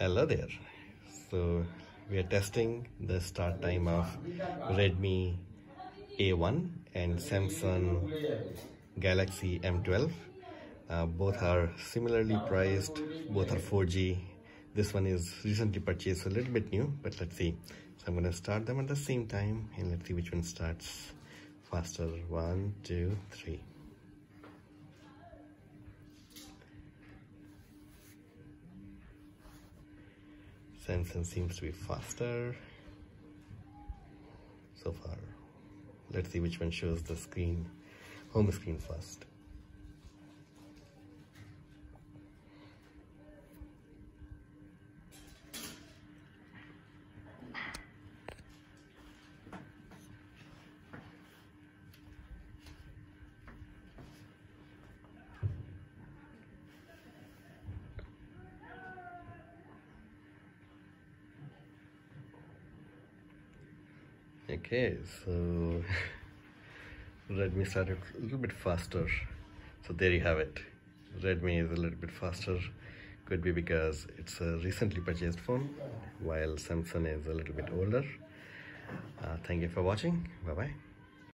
Hello there. So we are testing the start time of Redmi A1 and Samsung Galaxy M12. Uh, both are similarly priced, both are 4G. This one is recently purchased, a little bit new, but let's see. So I'm gonna start them at the same time and let's see which one starts faster. One, two, three. Samsung seems to be faster so far. Let's see which one shows the screen, home screen first. Okay, so Redmi started a little bit faster. So there you have it. Redmi is a little bit faster. Could be because it's a recently purchased phone, while Samsung is a little bit older. Uh, thank you for watching. Bye bye.